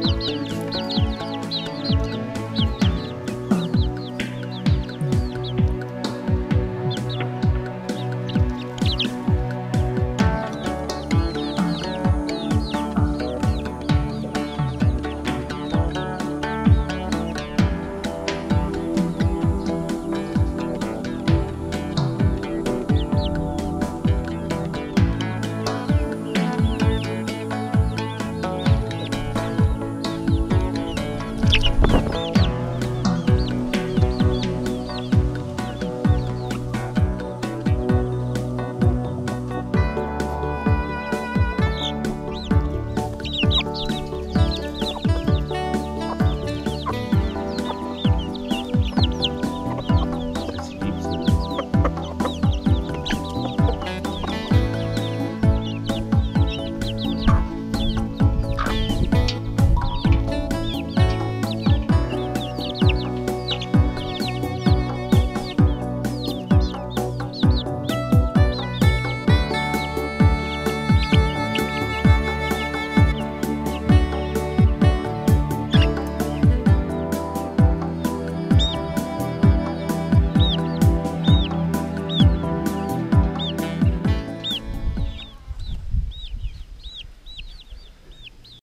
Música